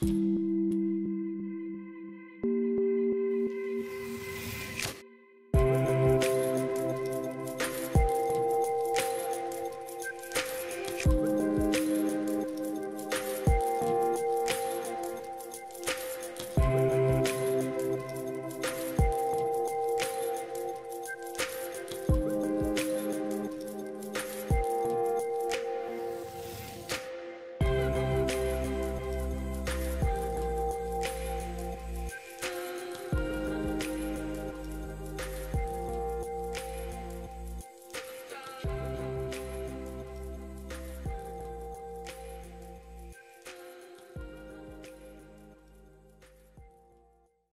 you